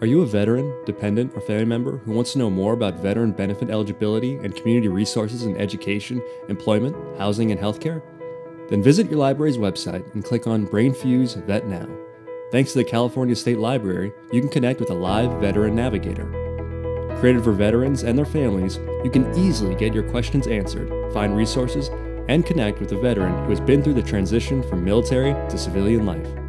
Are you a veteran, dependent, or family member who wants to know more about veteran benefit eligibility and community resources in education, employment, housing, and healthcare? Then visit your library's website and click on BrainFuse Vet Now. Thanks to the California State Library, you can connect with a live veteran navigator. Created for veterans and their families, you can easily get your questions answered, find resources, and connect with a veteran who has been through the transition from military to civilian life.